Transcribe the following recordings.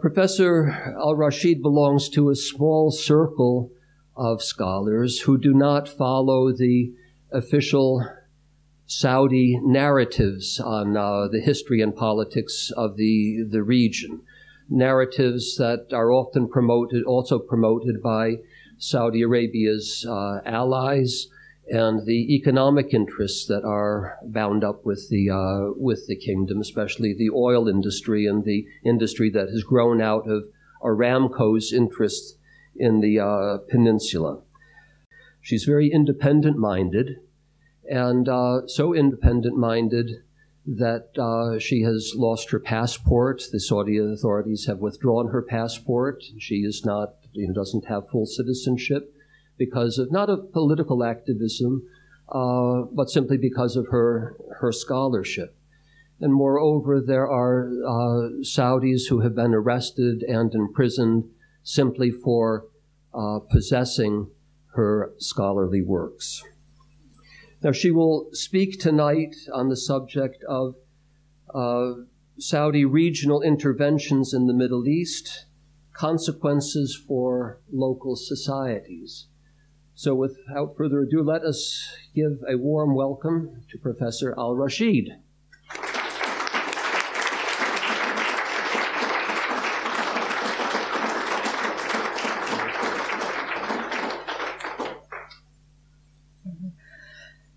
Professor Al-Rasheed belongs to a small circle of scholars who do not follow the official Saudi narratives on uh, the history and politics of the, the region. Narratives that are often promoted, also promoted by Saudi Arabia's uh, allies and the economic interests that are bound up with the, uh, with the kingdom, especially the oil industry and the industry that has grown out of Aramco's interest in the uh, peninsula. She's very independent minded and uh, so independent minded that uh, she has lost her passport. The Saudi authorities have withdrawn her passport. She is not, you know, doesn't have full citizenship because of not of political activism, uh, but simply because of her her scholarship. And moreover, there are uh, Saudis who have been arrested and imprisoned simply for uh, possessing her scholarly works. Now, she will speak tonight on the subject of uh, Saudi regional interventions in the Middle East, consequences for local societies. So, without further ado, let us give a warm welcome to Professor Al-Rasheed.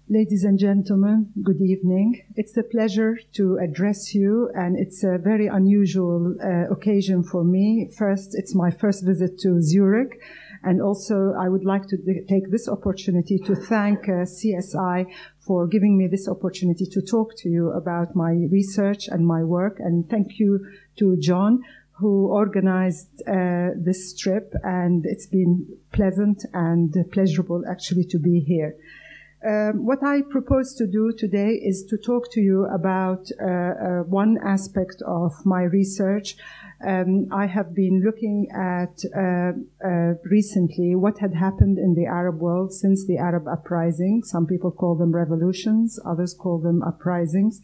Ladies and gentlemen, good evening. It's a pleasure to address you, and it's a very unusual uh, occasion for me. First, it's my first visit to Zurich, and also I would like to take this opportunity to thank uh, CSI for giving me this opportunity to talk to you about my research and my work, and thank you to John who organized uh, this trip, and it's been pleasant and pleasurable actually to be here. Um, what I propose to do today is to talk to you about uh, uh, one aspect of my research. Um, I have been looking at uh, uh recently what had happened in the Arab world since the Arab uprising. Some people call them revolutions, others call them uprisings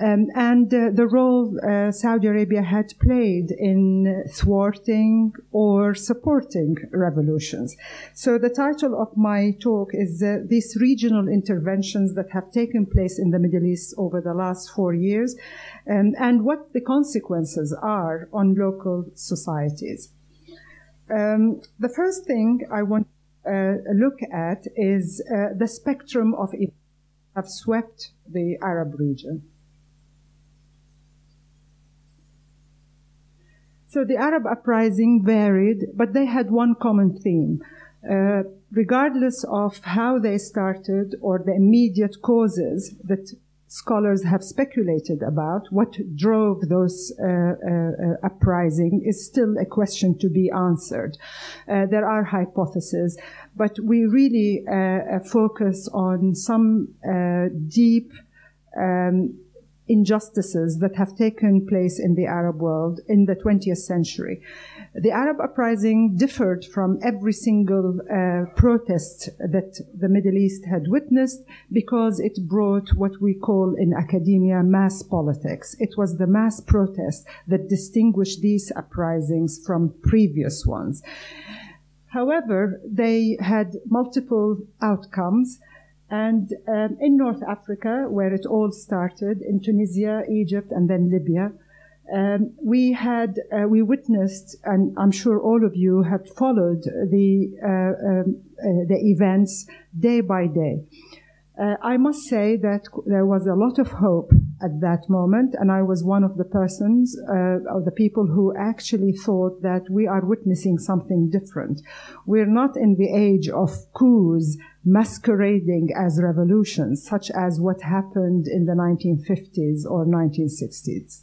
um, and uh, the role uh, Saudi Arabia had played in thwarting or supporting revolutions. So the title of my talk is uh, These Regional Interventions That Have Taken Place in the Middle East over the last four years um, and what the consequences are on local societies. Um, the first thing I want to uh, look at is uh, the spectrum of events have swept the Arab region. So the Arab uprising varied, but they had one common theme. Uh, regardless of how they started or the immediate causes that scholars have speculated about, what drove those uh, uh, uprising is still a question to be answered. Uh, there are hypotheses, but we really uh, uh, focus on some deep um, injustices that have taken place in the Arab world in the 20th century. The Arab uprising differed from every single uh, protest that the Middle East had witnessed because it brought what we call in academia mass politics. It was the mass protest that distinguished these uprisings from previous ones. However, they had multiple outcomes. And um, in North Africa, where it all started, in Tunisia, Egypt, and then Libya, um, we had uh, we witnessed, and I'm sure all of you have followed the uh, um, uh, the events day by day. Uh, I must say that there was a lot of hope at that moment, and I was one of the persons, uh, of the people who actually thought that we are witnessing something different. We're not in the age of coups masquerading as revolutions, such as what happened in the 1950s or 1960s.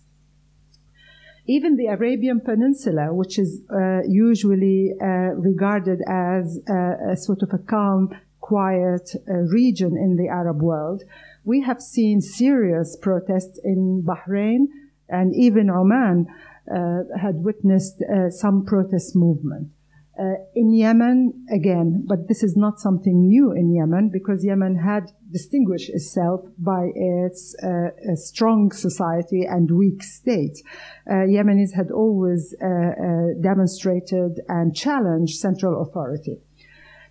Even the Arabian Peninsula, which is uh, usually uh, regarded as uh, a sort of a calm quiet uh, region in the Arab world. We have seen serious protests in Bahrain and even Oman uh, had witnessed uh, some protest movement. Uh, in Yemen, again, but this is not something new in Yemen because Yemen had distinguished itself by its uh, strong society and weak state. Uh, Yemenis had always uh, uh, demonstrated and challenged central authority.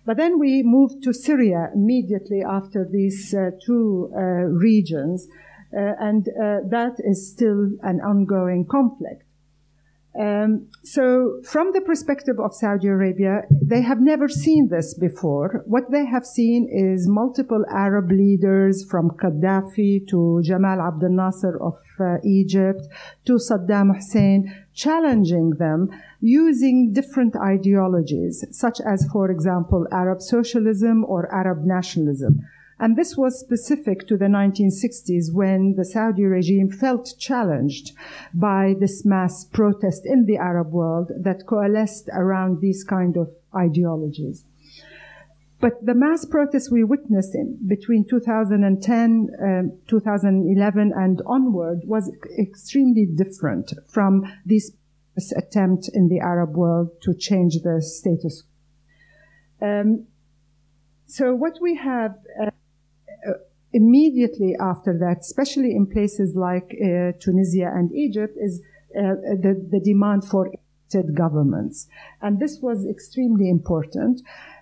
But then we moved to Syria immediately after these uh, two regions, and that is still an ongoing conflict. Um, so, from the perspective of Saudi Arabia, they have never seen this before. What they have seen is multiple Arab leaders from Gaddafi to Jamal Abdel Nasser of uh, Egypt to Saddam Hussein challenging them using different ideologies, such as, for example, Arab socialism or Arab nationalism. And this was specific to the 1960s when the Saudi regime felt challenged by this mass protest in the Arab world that coalesced around these kind of ideologies. But the mass protests we witnessed in between 2010, um, 2011 and onward was extremely different from this attempt in the Arab world to change the status. Um, so what we have uh, immediately after that, especially in places like uh, Tunisia and Egypt, is uh, the, the demand for elected governments. And this was extremely important.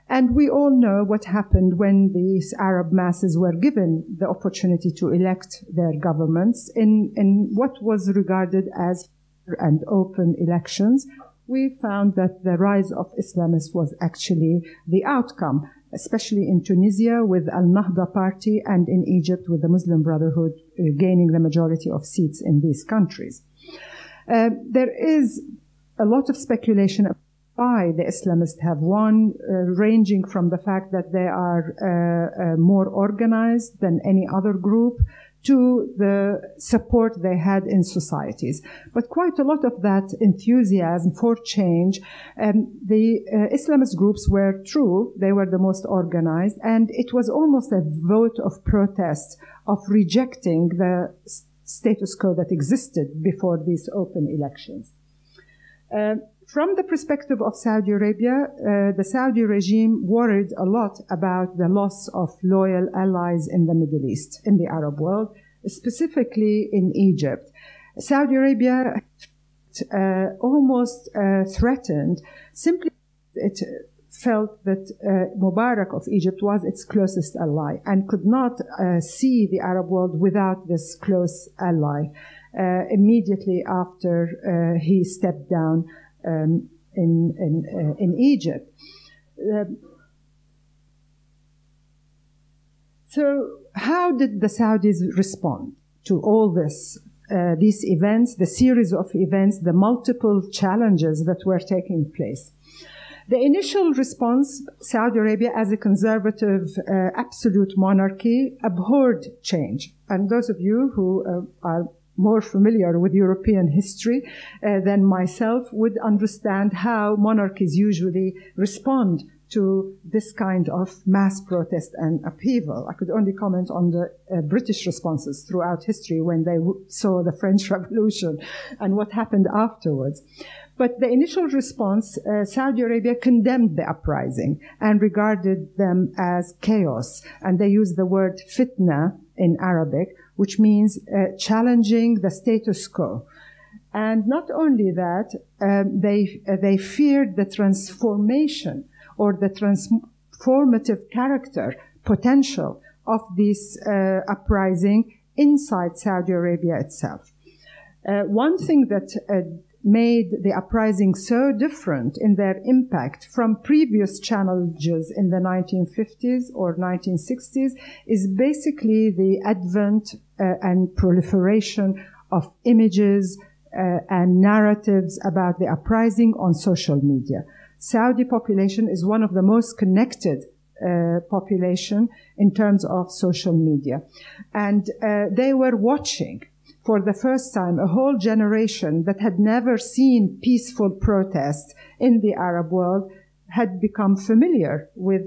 And we all know what happened when these Arab masses were given the opportunity to elect their governments in, in what was regarded as fair and open elections. We found that the rise of Islamists was actually the outcome especially in Tunisia with Al Nahda party and in Egypt with the Muslim Brotherhood uh, gaining the majority of seats in these countries. Uh, there is a lot of speculation why the Islamists have won, uh, ranging from the fact that they are uh, uh more organized than any other group to the support they had in societies. But quite a lot of that enthusiasm for change, um, the uh, Islamist groups were true, they were the most organized, and it was almost a vote of protest of rejecting the status quo that existed before these open elections. Uh, from the perspective of Saudi Arabia, uh, the Saudi regime worried a lot about the loss of loyal allies in the Middle East, in the Arab world, specifically in Egypt. Saudi Arabia uh, almost uh, threatened simply it felt that uh, Mubarak of Egypt was its closest ally and could not uh, see the Arab world without this close ally. Uh, immediately after uh, he stepped down um, in in, uh, in Egypt. Um, so, how did the Saudis respond to all this, uh, these events, the series of events, the multiple challenges that were taking place? The initial response, Saudi Arabia as a conservative uh, absolute monarchy abhorred change. And those of you who uh, are more familiar with European history uh, than myself would understand how monarchies usually respond to this kind of mass protest and upheaval. I could only comment on the uh, British responses throughout history when they saw the French Revolution and what happened afterwards. But the initial response, uh, Saudi Arabia condemned the uprising and regarded them as chaos. And they used the word fitna in Arabic, which means uh, challenging the status quo. And not only that, um, they, uh, they feared the transformation or the transformative character potential of this uh, uprising inside Saudi Arabia itself. Uh, one thing that uh, made the uprising so different in their impact from previous challenges in the 1950s or 1960s is basically the advent uh, and proliferation of images uh, and narratives about the uprising on social media. Saudi population is one of the most connected uh, population in terms of social media. And uh, they were watching for the first time a whole generation that had never seen peaceful protest in the Arab world had become familiar with,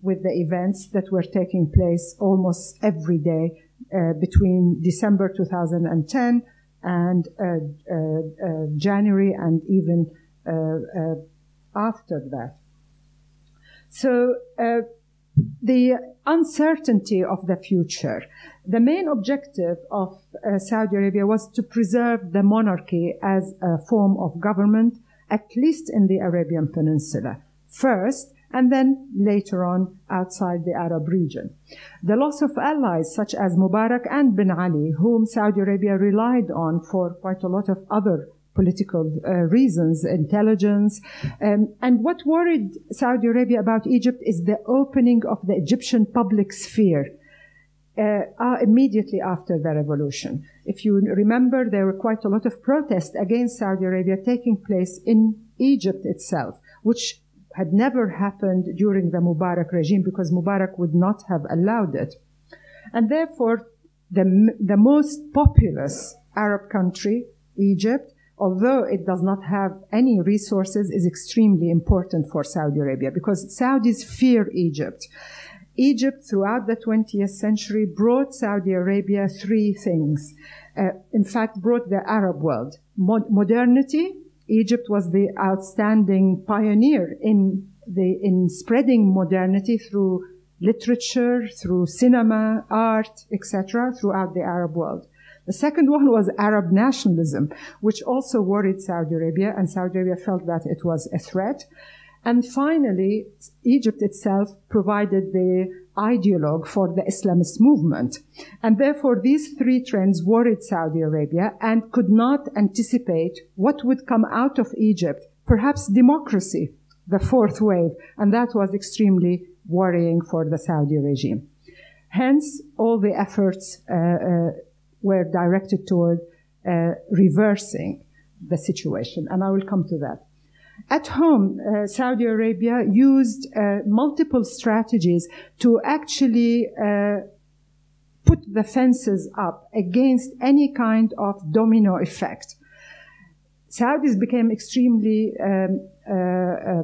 with the events that were taking place almost every day uh, between December 2010 and uh, uh, uh, January and even uh, after that. So uh, the uncertainty of the future. The main objective of uh, Saudi Arabia was to preserve the monarchy as a form of government, at least in the Arabian Peninsula. First, and then later on outside the Arab region. The loss of allies such as Mubarak and Ben Ali, whom Saudi Arabia relied on for quite a lot of other political uh, reasons, intelligence. Um, and what worried Saudi Arabia about Egypt is the opening of the Egyptian public sphere. Uh, uh, immediately after the revolution. If you remember, there were quite a lot of protests against Saudi Arabia taking place in Egypt itself, which had never happened during the Mubarak regime because Mubarak would not have allowed it. And therefore, the, the most populous Arab country, Egypt, although it does not have any resources, is extremely important for Saudi Arabia because Saudis fear Egypt. Egypt, throughout the 20th century, brought Saudi Arabia three things. Uh, in fact, brought the Arab world modernity, Egypt was the outstanding pioneer in the in spreading modernity through literature, through cinema, art, etc., throughout the Arab world. The second one was Arab nationalism, which also worried Saudi Arabia, and Saudi Arabia felt that it was a threat. And finally, Egypt itself provided the ideologue for the Islamist movement. And therefore, these three trends worried Saudi Arabia and could not anticipate what would come out of Egypt, perhaps democracy, the fourth wave. And that was extremely worrying for the Saudi regime. Hence, all the efforts uh, uh, were directed toward uh, reversing the situation. And I will come to that. At home, uh, Saudi Arabia used uh, multiple strategies to actually uh, put the fences up against any kind of domino effect. Saudis became extremely um, uh, uh,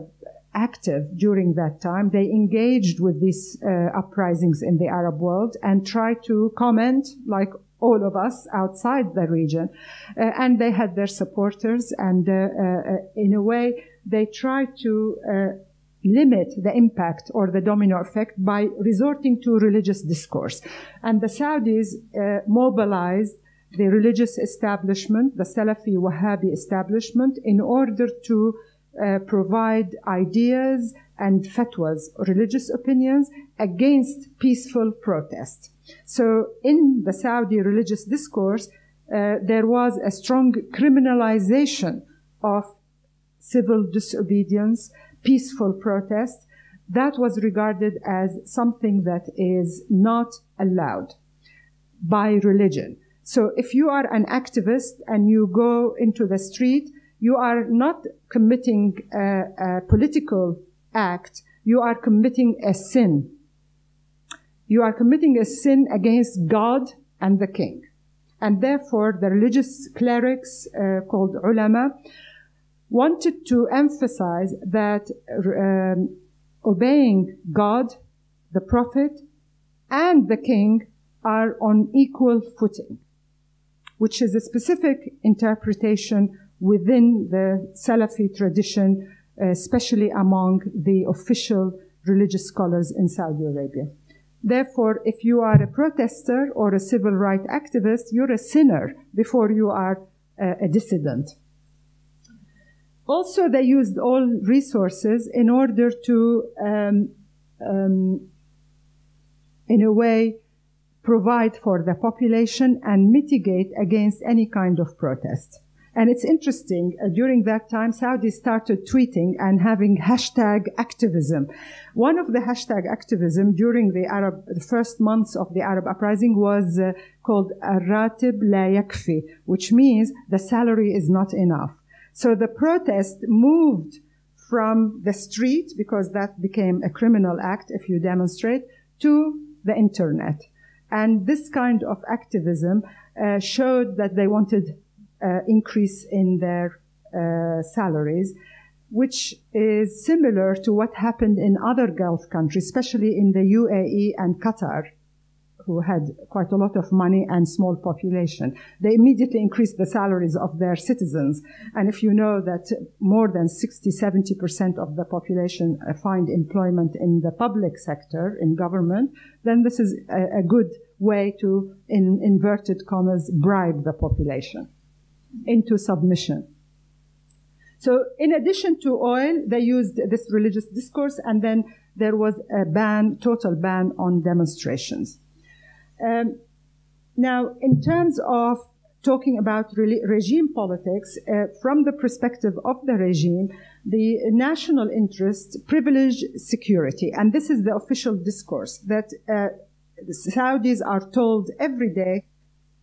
active during that time. They engaged with these uh, uprisings in the Arab world and tried to comment, like all of us outside the region. Uh, and they had their supporters, and uh, uh, in a way, they tried to limit the impact or the domino effect by resorting to religious discourse. And the Saudis uh, mobilized the religious establishment, the Salafi Wahhabi establishment, in order to uh, provide ideas and fatwas, religious opinions, against peaceful protest. So in the Saudi religious discourse, uh, there was a strong criminalization of civil disobedience, peaceful protest. That was regarded as something that is not allowed by religion. So if you are an activist and you go into the street, you are not committing a, a political act, you are committing a sin you are committing a sin against God and the king. And therefore, the religious clerics uh, called ulama wanted to emphasize that um, obeying God, the prophet, and the king are on equal footing, which is a specific interpretation within the Salafi tradition, especially among the official religious scholars in Saudi Arabia. Therefore, if you are a protester or a civil rights activist, you're a sinner before you are a, a dissident. Also, they used all resources in order to, um, um, in a way, provide for the population and mitigate against any kind of protest. And it's interesting, uh, during that time, Saudi started tweeting and having hashtag activism. One of the hashtag activism during the Arab, the first months of the Arab uprising was uh, called Ratib La Yakfi, which means the salary is not enough. So the protest moved from the street, because that became a criminal act if you demonstrate, to the internet. And this kind of activism uh, showed that they wanted increase in their uh, salaries, which is similar to what happened in other Gulf countries, especially in the UAE and Qatar, who had quite a lot of money and small population. They immediately increased the salaries of their citizens. And if you know that more than 60, 70% of the population uh, find employment in the public sector, in government, then this is a, a good way to, in inverted commas, bribe the population into submission. So in addition to oil, they used this religious discourse and then there was a ban, total ban on demonstrations. Um, now, in terms of talking about re regime politics, uh, from the perspective of the regime, the national interest privilege security. And this is the official discourse that uh, Saudis are told every day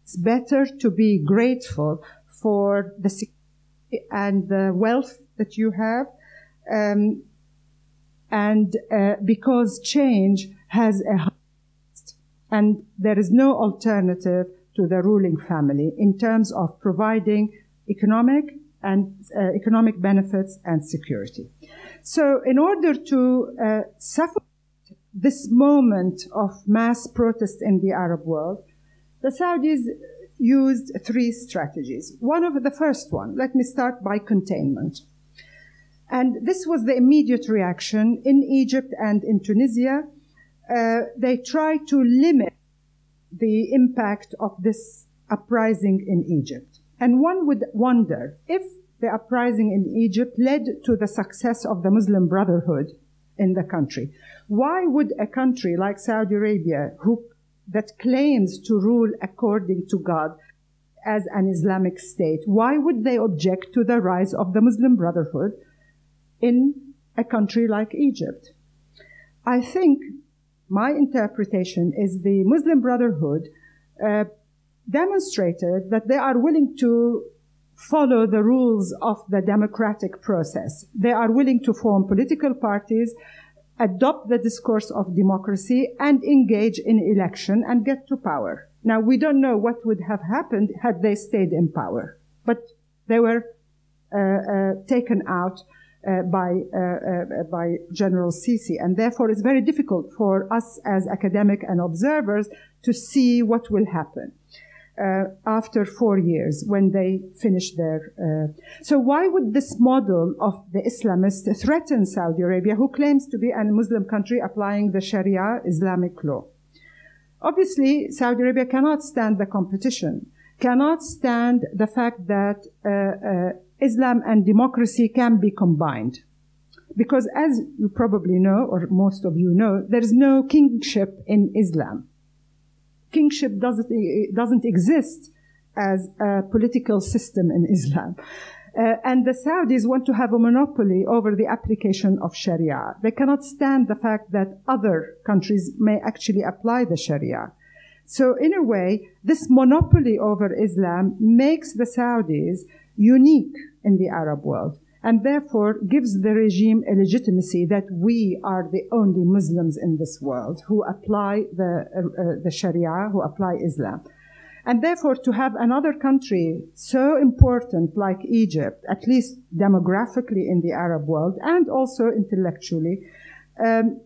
it's better to be grateful for the and the wealth that you have um, and uh, because change has a and there is no alternative to the ruling family in terms of providing economic and uh, economic benefits and security. So in order to uh, suffocate this moment of mass protest in the Arab world, the Saudis used three strategies. One of the first one, let me start by containment. And this was the immediate reaction in Egypt and in Tunisia. Uh, they tried to limit the impact of this uprising in Egypt. And one would wonder if the uprising in Egypt led to the success of the Muslim Brotherhood in the country. Why would a country like Saudi Arabia, who that claims to rule according to God as an Islamic state, why would they object to the rise of the Muslim Brotherhood in a country like Egypt? I think my interpretation is the Muslim Brotherhood uh, demonstrated that they are willing to follow the rules of the democratic process. They are willing to form political parties adopt the discourse of democracy and engage in election and get to power. Now, we don't know what would have happened had they stayed in power, but they were uh, uh, taken out uh, by, uh, uh, by General Sisi. And therefore, it's very difficult for us as academic and observers to see what will happen uh, after four years when they finish their. Uh, so why would this model of the Islamists threaten Saudi Arabia, who claims to be a Muslim country applying the Sharia Islamic law? Obviously, Saudi Arabia cannot stand the competition, cannot stand the fact that uh, uh Islam and democracy can be combined. Because as you probably know, or most of you know, there is no kingship in Islam kingship doesn't, doesn't exist as a political system in Islam. Uh, and the Saudis want to have a monopoly over the application of Sharia. They cannot stand the fact that other countries may actually apply the Sharia. So in a way, this monopoly over Islam makes the Saudis unique in the Arab world and therefore gives the regime a legitimacy that we are the only Muslims in this world who apply the, uh, uh, the Sharia, who apply Islam. And therefore, to have another country so important like Egypt, at least demographically in the Arab world and also intellectually, um,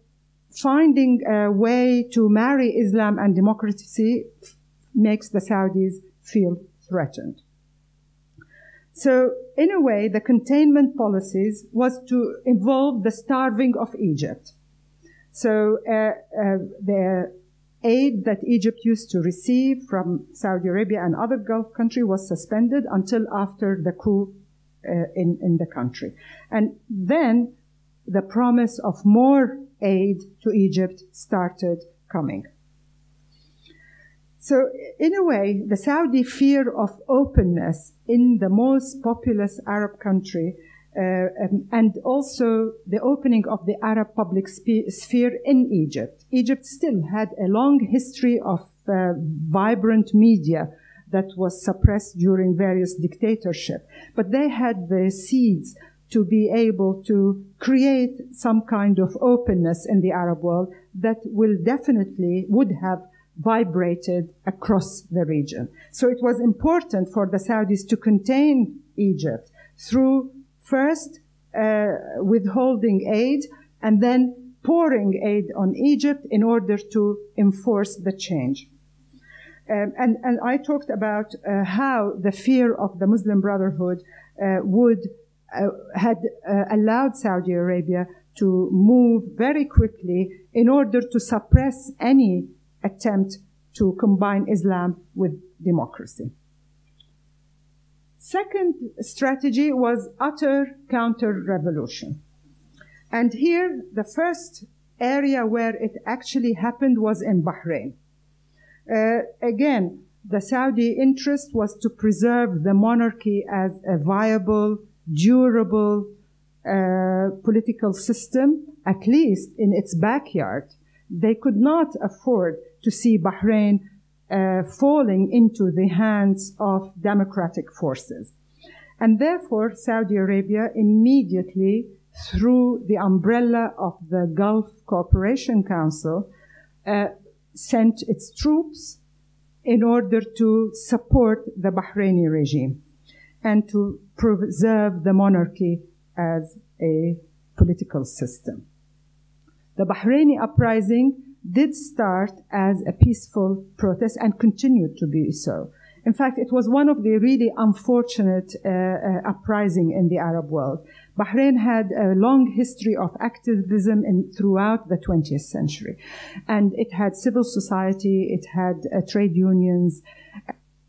finding a way to marry Islam and democracy makes the Saudis feel threatened. So, in a way, the containment policies was to involve the starving of Egypt. So, uh, uh, the aid that Egypt used to receive from Saudi Arabia and other Gulf countries was suspended until after the coup uh, in, in the country. And then the promise of more aid to Egypt started coming. So, in a way, the Saudi fear of openness in the most populous Arab country, uh, and, and, also the opening of the Arab public sphere in Egypt. Egypt still had a long history of uh, vibrant media that was suppressed during various dictatorships, but they had the seeds to be able to create some kind of openness in the Arab world that will definitely would have vibrated across the region. So it was important for the Saudis to contain Egypt through first uh, withholding aid and then pouring aid on Egypt in order to enforce the change. Um, and, and I talked about uh, how the fear of the Muslim Brotherhood uh, would uh, had uh, allowed Saudi Arabia to move very quickly in order to suppress any attempt to combine Islam with democracy. Second strategy was utter counter-revolution. And here, the first area where it actually happened was in Bahrain. Uh, again, the Saudi interest was to preserve the monarchy as a viable, durable uh, political system, at least in its backyard. They could not afford to see Bahrain uh, falling into the hands of democratic forces. And therefore, Saudi Arabia immediately, through the umbrella of the Gulf Cooperation Council, uh, sent its troops in order to support the Bahraini regime and to preserve the monarchy as a political system. The Bahraini uprising did start as a peaceful protest and continued to be so. In fact, it was one of the really unfortunate uh, uh, uprising in the Arab world. Bahrain had a long history of activism in, throughout the 20th century. And it had civil society, it had uh, trade unions.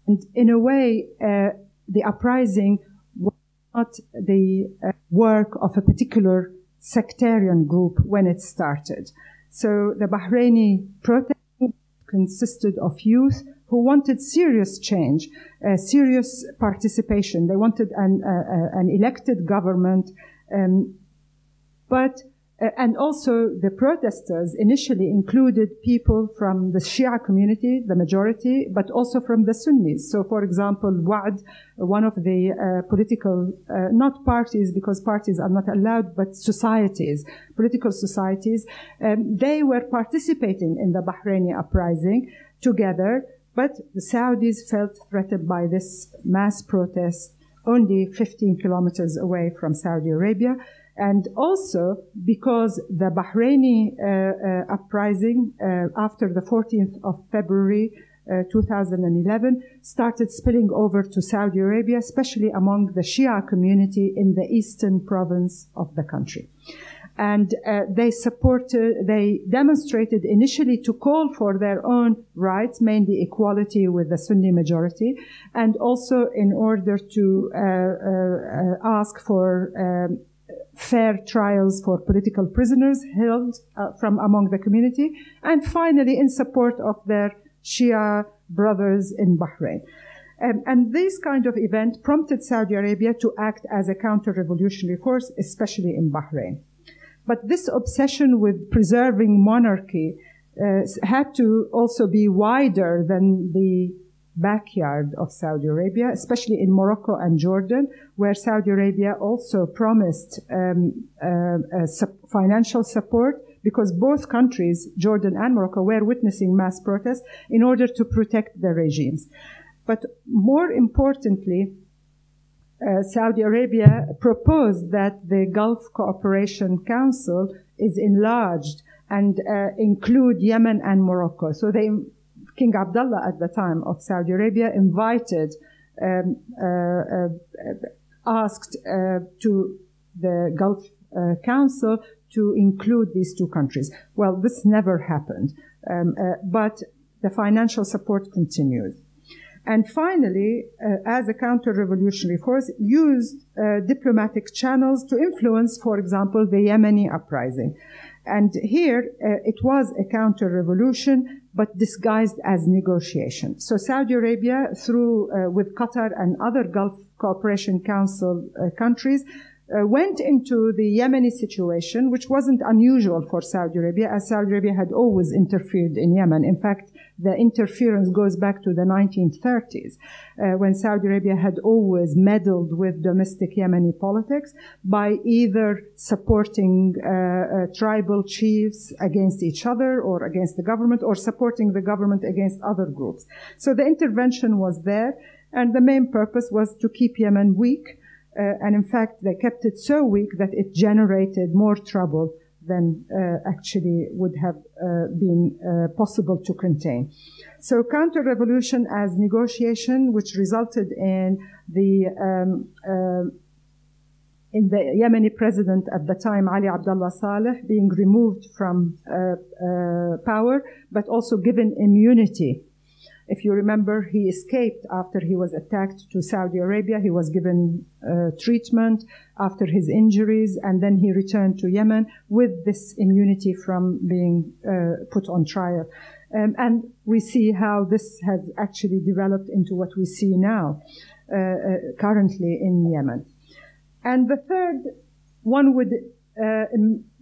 And in a way, uh, the uprising was not the uh, work of a particular sectarian group when it started. So the Bahraini protest consisted of youth who wanted serious change, uh, serious participation. They wanted an, uh, an elected government, um, but uh, and also the protesters initially included people from the Shia community, the majority, but also from the Sunnis. So, for example, Wa'd, one of the uh, political, uh, not parties because parties are not allowed, but societies, political societies, um, they were participating in the Bahraini uprising together, but the Saudis felt threatened by this mass protest only 15 kilometers away from Saudi Arabia and also because the Bahraini uh, uh, uprising uh, after the 14th of February uh, 2011 started spilling over to Saudi Arabia, especially among the Shia community in the eastern province of the country. And uh, they supported, they demonstrated initially to call for their own rights, mainly equality with the Sunni majority, and also in order to uh, ask for um, fair trials for political prisoners held uh, from among the community, and finally in support of their Shia brothers in Bahrain. Um, and this kind of event prompted Saudi Arabia to act as a counter-revolutionary force, especially in Bahrain. But this obsession with preserving monarchy uh, had to also be wider than the backyard of Saudi Arabia, especially in Morocco and Jordan, where Saudi Arabia also promised um, uh, financial support because both countries, Jordan and Morocco, were witnessing mass protests in order to protect their regimes. But more importantly, uh, Saudi Arabia proposed that the Gulf Cooperation Council is enlarged and uh, include Yemen and Morocco. So they King Abdullah at the time of Saudi Arabia invited, um, uh, uh, asked uh, to the Gulf uh, Council to include these two countries. Well, this never happened, um, uh, but the financial support continued. And finally, uh, as a counter-revolutionary force, used diplomatic channels to influence, for example, the Yemeni uprising. And here, it was a counter-revolution but disguised as negotiation. So Saudi Arabia, through uh, with Qatar and other Gulf Cooperation Council uh, countries, uh, went into the Yemeni situation, which wasn't unusual for Saudi Arabia, as Saudi Arabia had always interfered in Yemen. In fact, the interference goes back to the 1930s, uh, when Saudi Arabia had always meddled with domestic Yemeni politics by either supporting uh, uh, tribal chiefs against each other or against the government, or supporting the government against other groups. So the intervention was there, and the main purpose was to keep Yemen weak. Uh, and in fact, they kept it so weak that it generated more trouble than uh, actually would have uh, been possible to contain. So counter-revolution as negotiation, which resulted in the um, in the Yemeni president at the time, Ali Abdullah Saleh, being removed from uh, uh, power, but also given immunity if you remember, he escaped after he was attacked to Saudi Arabia. He was given uh, treatment after his injuries, and then he returned to Yemen with this immunity from being uh, put on trial. Um, and we see how this has actually developed into what we see now, uh, uh currently in Yemen. And the third, one would uh,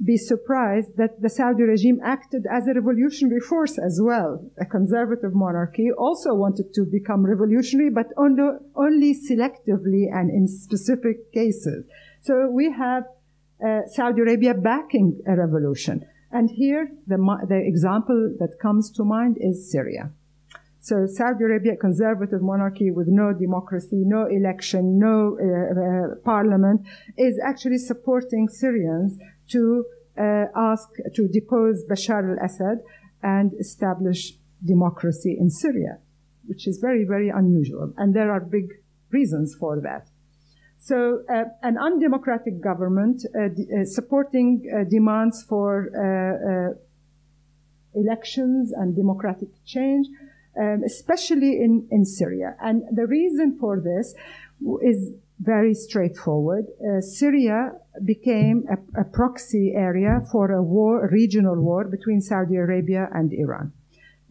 be surprised that the Saudi regime acted as a revolutionary force as well. A conservative monarchy also wanted to become revolutionary, but only, only selectively and in specific cases. So we have uh, Saudi Arabia backing a revolution. And here, the, the example that comes to mind is Syria. So Saudi Arabia, conservative monarchy with no democracy, no election, no uh, uh, parliament, is actually supporting Syrians to uh, ask to depose Bashar al-Assad and establish democracy in Syria, which is very, very unusual. And there are big reasons for that. So, uh, an undemocratic government uh, uh, supporting demands for elections and democratic change um, especially in, in Syria. And the reason for this is very straightforward. Uh, Syria became a, a, proxy area for a war, a regional war between Saudi Arabia and Iran.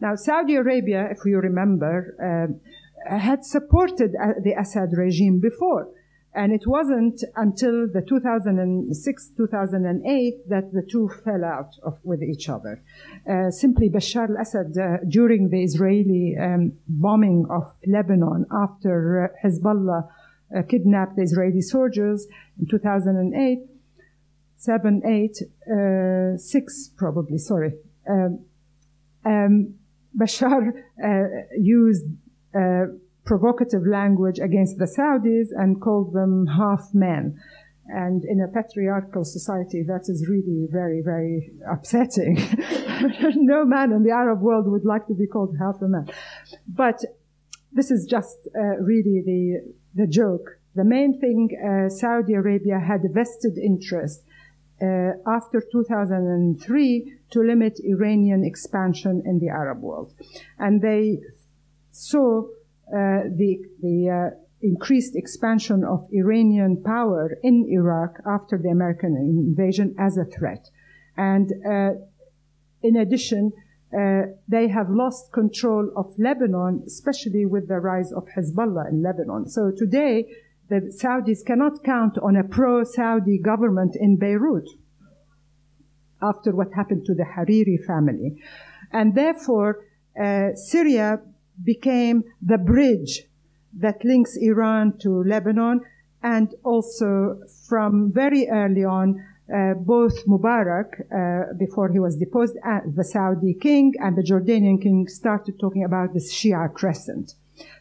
Now, Saudi Arabia, if you remember, uh, had supported uh, the Assad regime before. And it wasn't until the 2006, 2008 that the two fell out of, with each other. Uh, simply Bashar al-Assad, uh, during the Israeli um, bombing of Lebanon after uh, Hezbollah uh, kidnapped the Israeli soldiers in 2008, seven, eight, uh, six probably, sorry. Um, um, Bashar uh, used provocative language against the Saudis and called them half men. And in a patriarchal society, that is really very, very upsetting. no man in the Arab world would like to be called half a man. But this is just uh, really the, the joke. The main thing, uh, Saudi Arabia had a vested interest uh, after 2003 to limit Iranian expansion in the Arab world. And they saw the, the uh, increased expansion of Iranian power in Iraq after the American invasion as a threat. And uh, in addition, uh, they have lost control of Lebanon, especially with the rise of Hezbollah in Lebanon. So today, the Saudis cannot count on a pro-Saudi government in Beirut after what happened to the Hariri family. And therefore, uh, Syria became the bridge that links Iran to Lebanon and also from very early on uh, both Mubarak, uh, before he was deposed, uh, the Saudi king and the Jordanian king started talking about this Shia crescent.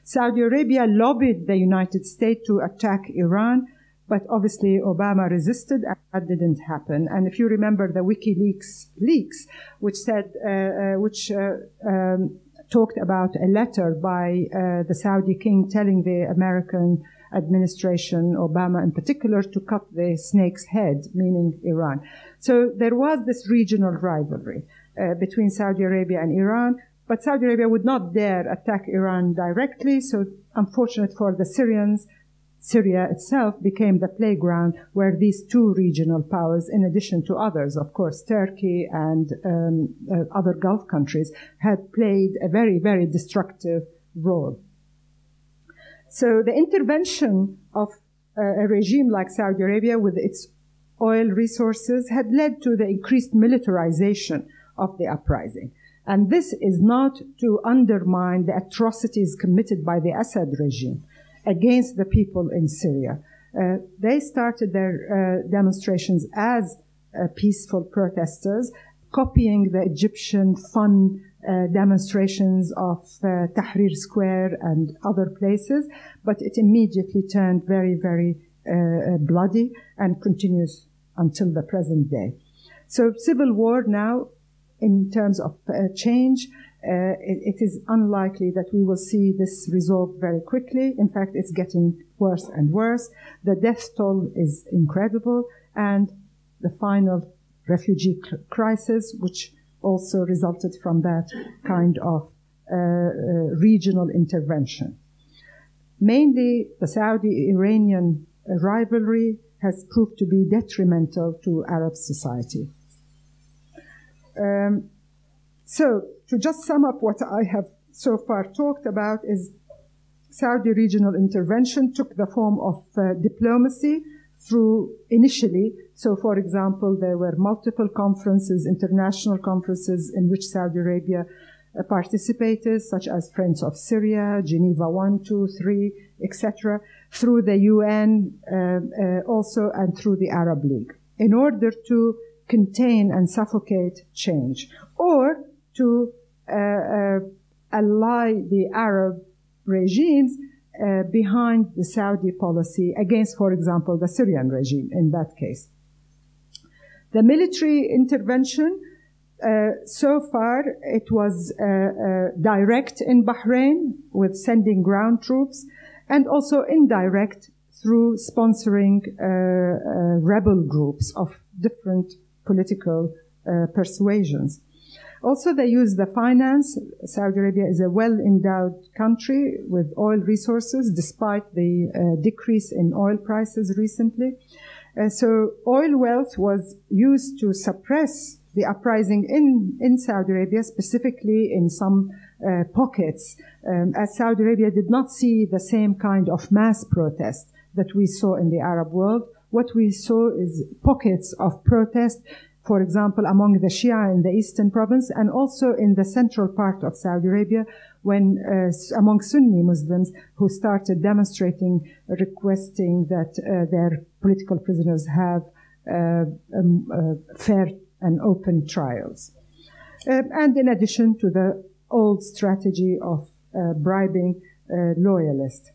Saudi Arabia lobbied the United States to attack Iran, but obviously Obama resisted and that didn't happen. And if you remember the WikiLeaks leaks, which said, uh, uh, which uh, um, talked about a letter by uh, the Saudi king telling the American administration, Obama in particular, to cut the snake's head, meaning Iran. So there was this regional rivalry uh, between Saudi Arabia and Iran, but Saudi Arabia would not dare attack Iran directly. So unfortunate for the Syrians, Syria itself became the playground where these two regional powers, in addition to others, of course, Turkey and um, uh, other Gulf countries, had played a very, very destructive role. So the intervention of uh, a regime like Saudi Arabia with its oil resources had led to the increased militarization of the uprising. And this is not to undermine the atrocities committed by the Assad regime against the people in Syria. Uh, they started their uh, demonstrations as uh, peaceful protesters, copying the Egyptian fun uh, demonstrations of uh, Tahrir Square and other places, but it immediately turned very, very uh, bloody and continues until the present day. So civil war now, in terms of change, it, it is unlikely that we will see this resolved very quickly. In fact, it's getting worse and worse. The death toll is incredible, and the final refugee crisis, which also resulted from that kind of uh, uh, regional intervention. Mainly, the Saudi Iranian rivalry has proved to be detrimental to Arab society. Um, so, to just sum up what I have so far talked about is Saudi regional intervention took the form of uh, diplomacy through initially. So, for example, there were multiple conferences, international conferences in which Saudi Arabia uh, participated, such as Friends of Syria, Geneva 1, 2, 3, etc., through the UN uh, uh, also and through the Arab League, in order to contain and suffocate change, or to ally the Arab regimes uh, behind the Saudi policy against, for example, the Syrian regime in that case. The military intervention, uh, so far, it was uh, uh, direct in Bahrain with sending ground troops and also indirect through sponsoring rebel groups of different political persuasions. Also, they use the finance. Saudi Arabia is a well endowed country with oil resources, despite the uh, decrease in oil prices recently. Uh, so, oil wealth was used to suppress the uprising in, in Saudi Arabia, specifically in some uh, pockets, um, as Saudi Arabia did not see the same kind of mass protest that we saw in the Arab world. What we saw is pockets of protest for example, among the Shia in the eastern province and also in the central part of Saudi Arabia when uh, among Sunni Muslims who started demonstrating, requesting that uh, their political prisoners have uh, um, uh, fair and open trials. Uh, and in addition to the old strategy of uh, bribing loyalists.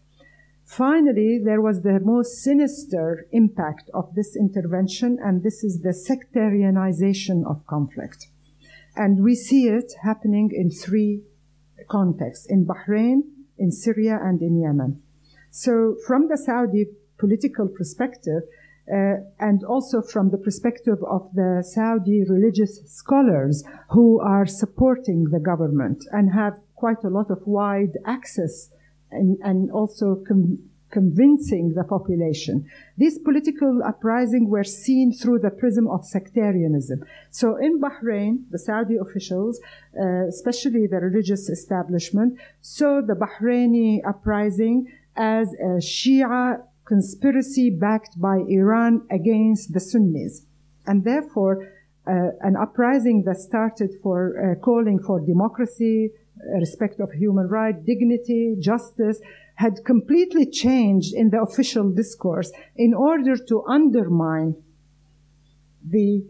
Finally, there was the most sinister impact of this intervention, and this is the sectarianization of conflict. And we see it happening in three contexts in Bahrain, in Syria, and in Yemen. So, from the Saudi political perspective, uh, and also from the perspective of the Saudi religious scholars who are supporting the government and have quite a lot of wide access and, and also com- convincing the population. These political uprisings were seen through the prism of sectarianism. So in Bahrain, the Saudi officials, uh, especially the religious establishment, saw the Bahraini uprising as a Shia conspiracy backed by Iran against the Sunnis. And therefore, uh, an uprising that started for uh, calling for democracy, respect of human rights, dignity, justice, had completely changed in the official discourse in order to undermine the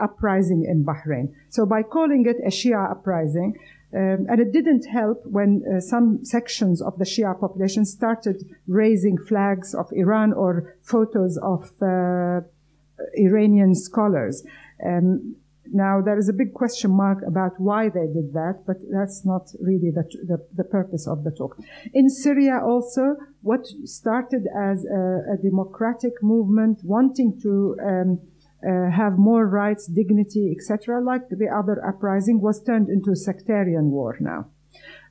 uprising in Bahrain. So by calling it a Shia uprising, um, and it didn't help when uh, some sections of the Shia population started raising flags of Iran or photos of uh, Iranian scholars. Um, now, there is a big question mark about why they did that, but that's not really the, the, the purpose of the talk. In Syria also, what started as a, a democratic movement wanting to um, uh, have more rights, dignity, etc., like the other uprising, was turned into a sectarian war now.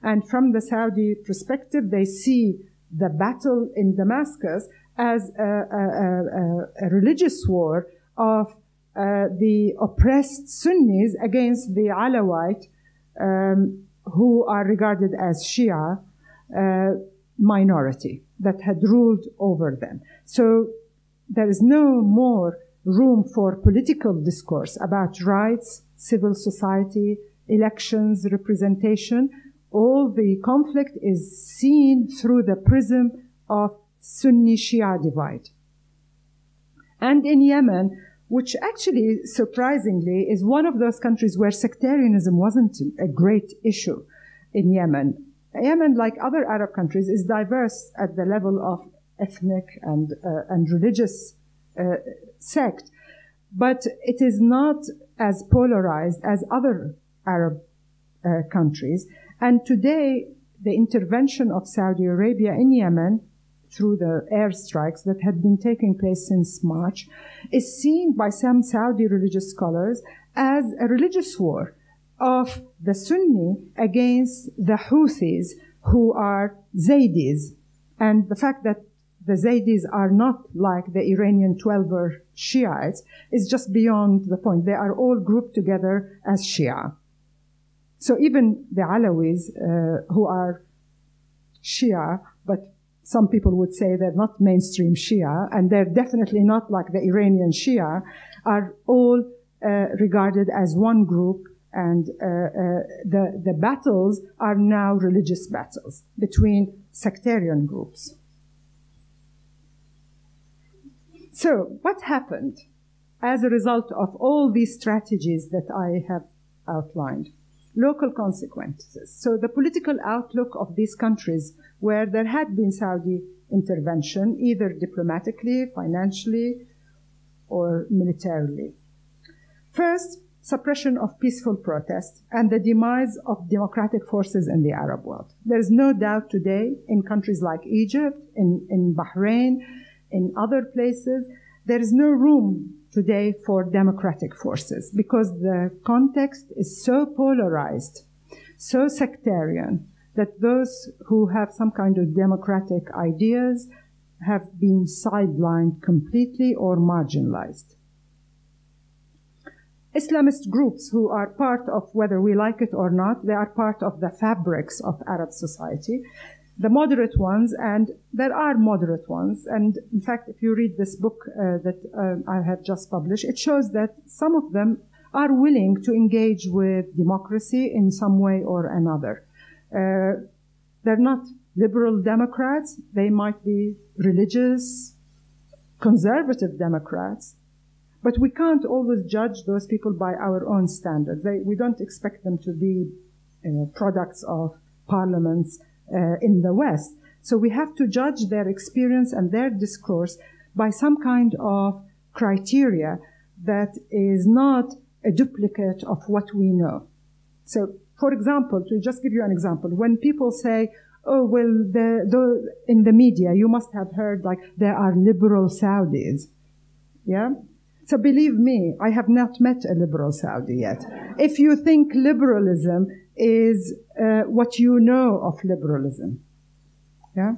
And from the Saudi perspective, they see the battle in Damascus as a, a, a, religious war of the oppressed Sunnis against the Alawite, um, who are regarded as Shia uh, minority that had ruled over them. So there is no more room for political discourse about rights, civil society, elections, representation. All the conflict is seen through the prism of Sunni Shia divide. And in Yemen, which actually, surprisingly, is one of those countries where sectarianism wasn't a great issue in Yemen. Yemen, like other Arab countries, is diverse at the level of ethnic and, uh, and religious uh, sect. but it is not as polarized as other Arab uh, countries. And today, the intervention of Saudi Arabia in Yemen through the airstrikes that had been taking place since March is seen by some Saudi religious scholars as a religious war of the Sunni against the Houthis, who are Zaydis. And the fact that the Zaydis are not like the Iranian Twelver Shiites is just beyond the point. They are all grouped together as Shia. So even the Alawis, uh, who are Shia, but some people would say they're not mainstream Shia, and they're definitely not like the Iranian Shia, are all uh, regarded as one group, and uh, uh, the, the battles are now religious battles between sectarian groups. So, what happened as a result of all these strategies that I have outlined? Local consequences. So, the political outlook of these countries where there had been Saudi intervention, either diplomatically, financially, or militarily. First, suppression of peaceful protest and the demise of democratic forces in the Arab world. There is no doubt today in countries like Egypt, in, in Bahrain, in other places, there is no room today for democratic forces because the context is so polarized, so sectarian, that those who have some kind of democratic ideas have been sidelined completely or marginalized. Islamist groups who are part of, whether we like it or not, they are part of the fabrics of Arab society the moderate ones, and there are moderate ones. And in fact, if you read this book uh, that uh, I have just published, it shows that some of them are willing to engage with democracy in some way or another. Uh, they're not liberal Democrats. They might be religious, conservative Democrats. But we can't always judge those people by our own standards. They, we don't expect them to be uh, products of parliaments uh, in the West. So we have to judge their experience and their discourse by some kind of criteria that is not a duplicate of what we know. So, for example, to just give you an example, when people say, oh, well, the, the, in the media, you must have heard like there are liberal Saudis. Yeah? So believe me, I have not met a liberal Saudi yet. If you think liberalism is uh, what you know of liberalism. Yeah?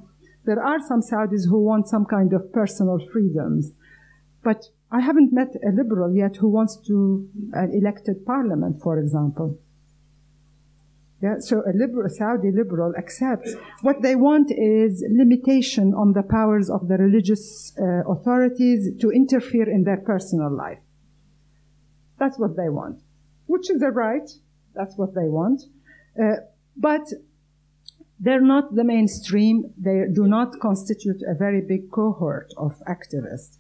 There are some Saudis who want some kind of personal freedoms, but I haven't met a liberal yet who wants to an elected parliament, for example. Yeah, so a liberal, Saudi liberal accepts what they want is limitation on the powers of the religious uh, authorities to interfere in their personal life. That's what they want, which is a right. That's what they want. Uh, but they're not the mainstream. They do not constitute a very big cohort of activists.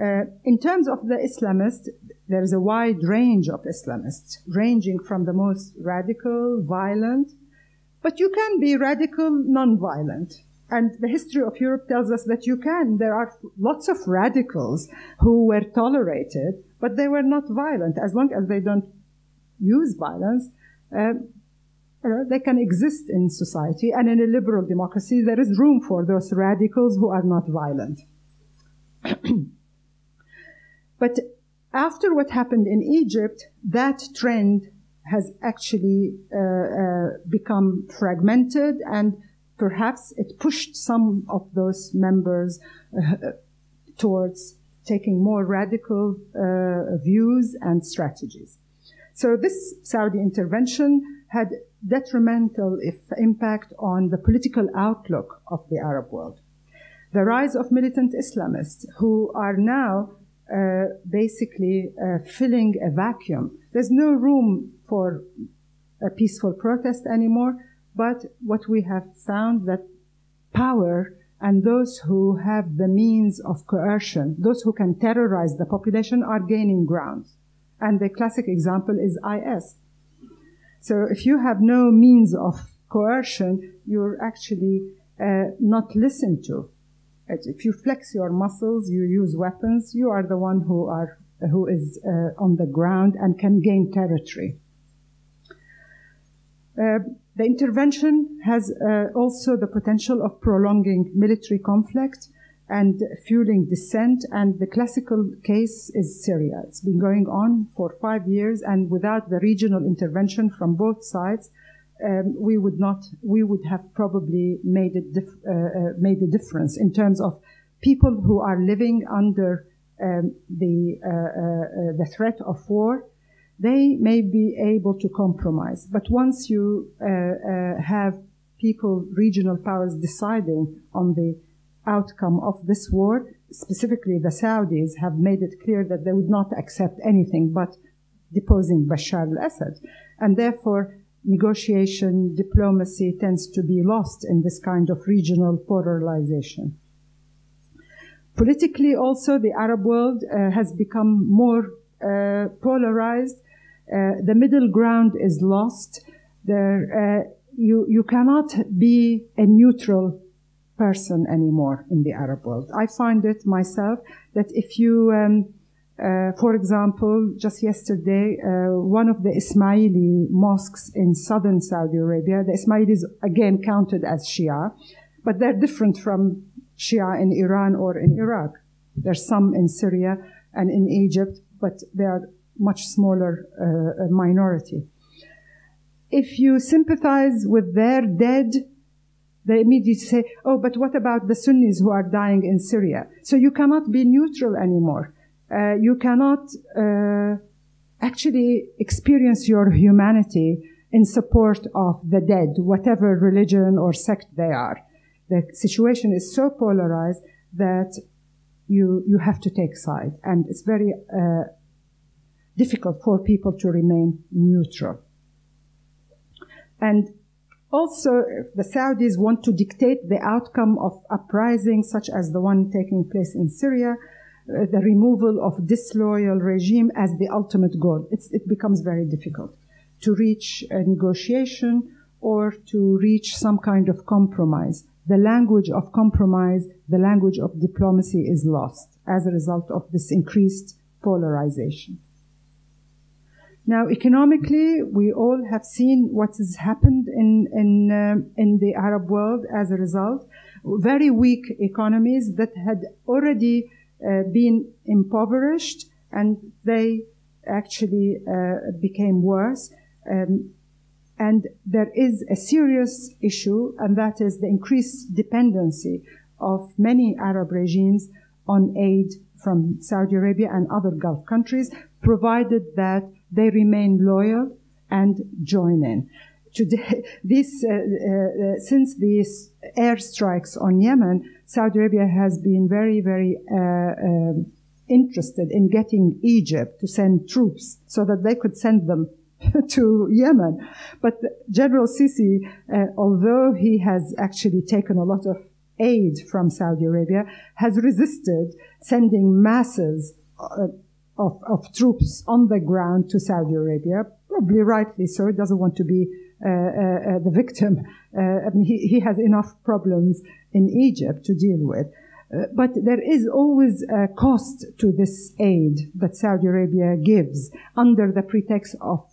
Uh, in terms of the Islamists, there's a wide range of Islamists, ranging from the most radical, violent, but you can be radical, non-violent. And the history of Europe tells us that you can. There are lots of radicals who were tolerated, but they were not violent. As long as they don't use violence, uh, they can exist in society. And in a liberal democracy, there is room for those radicals who are not violent. but after what happened in Egypt, that trend has actually uh, uh, become fragmented and perhaps it pushed some of those members uh, towards taking more radical uh, views and strategies. So this Saudi intervention had detrimental impact on the political outlook of the Arab world. The rise of militant Islamists who are now uh, basically uh, filling a vacuum. There's no room for a peaceful protest anymore, but what we have found that power and those who have the means of coercion, those who can terrorize the population are gaining ground. And the classic example is IS. So if you have no means of coercion, you're actually uh, not listened to. If you flex your muscles, you use weapons, you are the one who are who is uh, on the ground and can gain territory. Uh, the intervention has uh, also the potential of prolonging military conflict and fueling dissent. And the classical case is Syria. It's been going on for five years, and without the regional intervention from both sides, um, we would not, we would have probably made it dif- uh, uh, made a difference in terms of people who are living under um, the uh, uh, uh the threat of war. They may be able to compromise, but once you have people, regional powers deciding on the outcome of this war, specifically the Saudis have made it clear that they would not accept anything but deposing Bashar al-Assad. And therefore, negotiation, diplomacy tends to be lost in this kind of regional polarization. Politically, also, the Arab world uh, has become more uh, polarized. Uh, the middle ground is lost. There, uh, you, you cannot be a neutral person anymore in the Arab world. I find it myself that if you um, uh, for example, just yesterday, uh, one of the Ismaili mosques in southern Saudi Arabia, the Ismailis again counted as Shia, but they're different from Shia in Iran or in Iraq. There's some in Syria and in Egypt, but they are much smaller uh, minority. If you sympathize with their dead, they immediately say, oh, but what about the Sunnis who are dying in Syria? So you cannot be neutral anymore uh, you cannot uh, actually experience your humanity in support of the dead, whatever religion or sect they are. The situation is so polarized that you, you have to take side. And it's very uh, difficult for people to remain neutral. And also, the Saudis want to dictate the outcome of uprisings such as the one taking place in Syria, uh, the removal of disloyal regime as the ultimate goal. It's, it becomes very difficult to reach a negotiation or to reach some kind of compromise. The language of compromise, the language of diplomacy is lost as a result of this increased polarization. Now, economically, we all have seen what has happened in, in, uh, in the Arab world as a result. Very weak economies that had already been impoverished and they actually uh, became worse. Um, and there is a serious issue, and that is the increased dependency of many Arab regimes on aid from Saudi Arabia and other Gulf countries, provided that they remain loyal and join in. Today, this, uh, uh, since these airstrikes on Yemen, Saudi Arabia has been very, very uh, um, interested in getting Egypt to send troops so that they could send them to Yemen. But General Sisi, uh, although he has actually taken a lot of aid from Saudi Arabia, has resisted sending masses uh, of, of, troops on the ground to Saudi Arabia, probably rightly so. He doesn't want to be the victim. Uh, I mean, he, he has enough problems in Egypt to deal with. Uh, but there is always a cost to this aid that Saudi Arabia gives under the pretext of,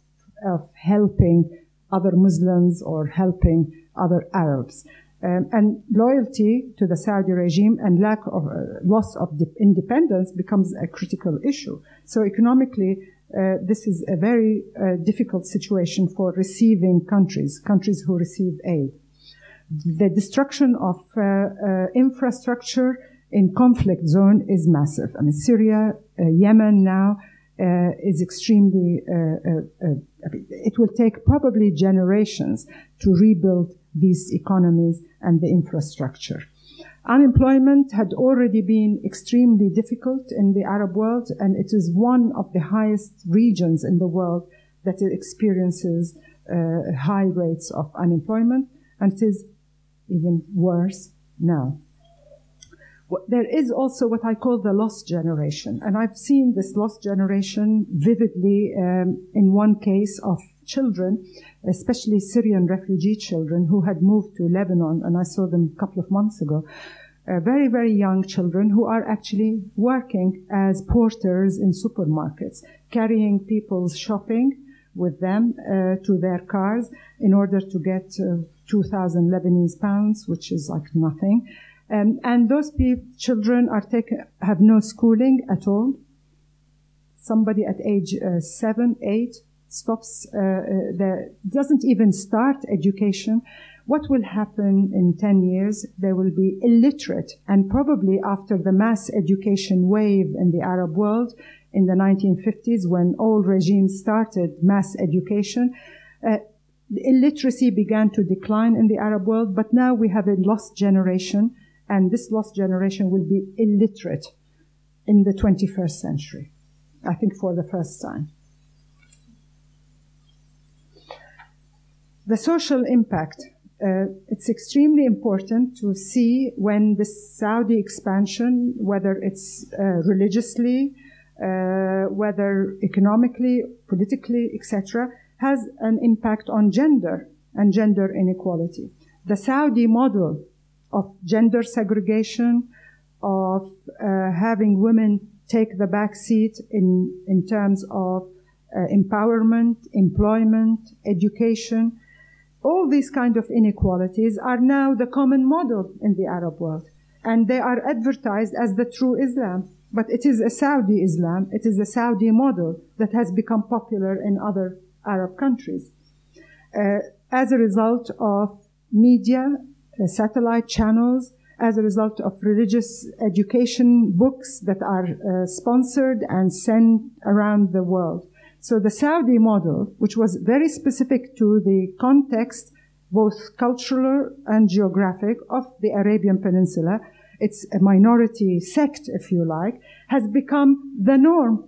of helping other Muslims or helping other Arabs. Um, and loyalty to the Saudi regime and lack of uh, loss of independence becomes a critical issue. So economically, uh, this is a very uh, difficult situation for receiving countries, countries who receive aid the destruction of uh, uh, infrastructure in conflict zone is massive. I mean, Syria, uh, Yemen now is extremely. it will take probably generations to rebuild these economies and the infrastructure. Unemployment had already been extremely difficult in the Arab world, and it is one of the highest regions in the world that experiences uh, high rates of unemployment, and it is even worse now. There is also what I call the lost generation, and I've seen this lost generation vividly um, in one case of children, especially Syrian refugee children who had moved to Lebanon, and I saw them a couple of months ago, uh, very, very young children who are actually working as porters in supermarkets, carrying people's shopping with them uh, to their cars in order to get uh, 2,000 Lebanese pounds, which is like nothing. Um, and those children are taken, have no schooling at all. Somebody at age uh, seven, eight stops, uh, uh, the, doesn't even start education what will happen in 10 years? They will be illiterate, and probably after the mass education wave in the Arab world in the 1950s, when all regimes started mass education, uh, illiteracy began to decline in the Arab world, but now we have a lost generation, and this lost generation will be illiterate in the 21st century, I think for the first time. The social impact uh, it's extremely important to see when the Saudi expansion, whether it's uh, religiously, uh, whether economically, politically, etc., has an impact on gender and gender inequality. The Saudi model of gender segregation, of uh, having women take the back seat in, in terms of uh, empowerment, employment, education, all these kind of inequalities are now the common model in the Arab world. And they are advertised as the true Islam. But it is a Saudi Islam, it is a Saudi model that has become popular in other Arab countries. Uh, as a result of media, uh, satellite channels, as a result of religious education books that are uh, sponsored and sent around the world. So the Saudi model, which was very specific to the context, both cultural and geographic, of the Arabian Peninsula, it's a minority sect, if you like, has become the norm.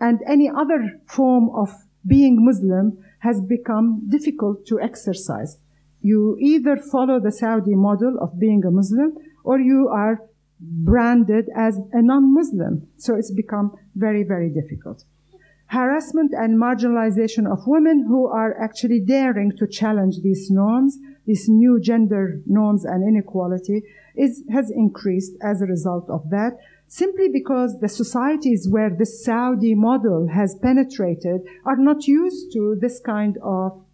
And any other form of being Muslim has become difficult to exercise. You either follow the Saudi model of being a Muslim or you are branded as a non-Muslim. So it's become very, very difficult harassment and marginalization of women who are actually daring to challenge these norms, these new gender norms and inequality, is, has increased as a result of that, simply because the societies where the Saudi model has penetrated are not used to this kind of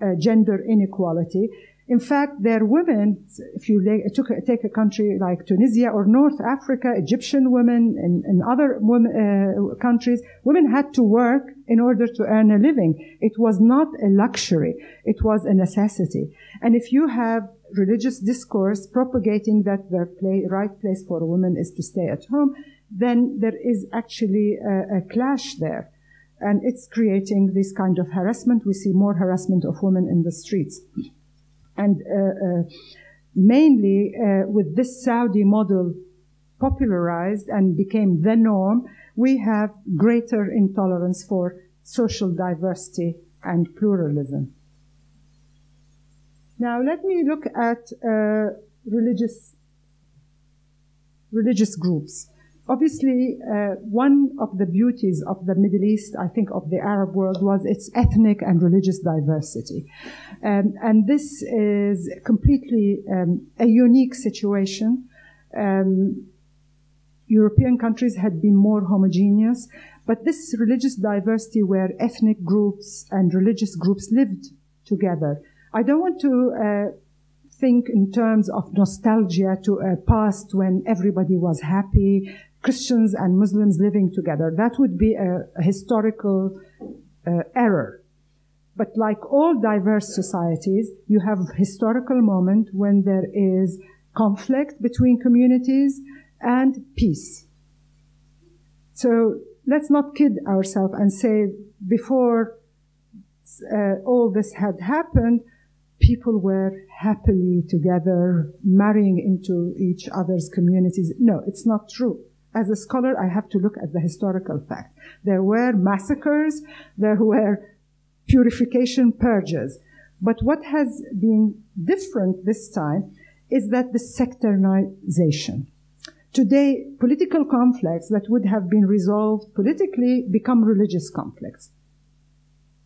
uh, gender inequality in fact, their women, if you took, take a country like Tunisia or North Africa, Egyptian women and, and other women, uh, countries, women had to work in order to earn a living. It was not a luxury. It was a necessity. And if you have religious discourse propagating that the play, right place for a woman is to stay at home, then there is actually a, a clash there. And it's creating this kind of harassment. We see more harassment of women in the streets. And uh, uh, mainly uh, with this Saudi model popularized and became the norm, we have greater intolerance for social diversity and pluralism. Now let me look at uh, religious religious groups. Obviously, uh, one of the beauties of the Middle East, I think, of the Arab world was its ethnic and religious diversity. Um, and this is completely um, a unique situation. Um, European countries had been more homogeneous, but this religious diversity where ethnic groups and religious groups lived together. I don't want to uh, think in terms of nostalgia to a past when everybody was happy, Christians and Muslims living together. That would be a, a historical uh, error. But like all diverse societies, you have historical moment when there is conflict between communities and peace. So let's not kid ourselves and say before uh, all this had happened, people were happily together, marrying into each other's communities. No, it's not true as a scholar, I have to look at the historical fact. There were massacres, there were purification purges. But what has been different this time is that the sectarization. Today, political conflicts that would have been resolved politically become religious conflicts.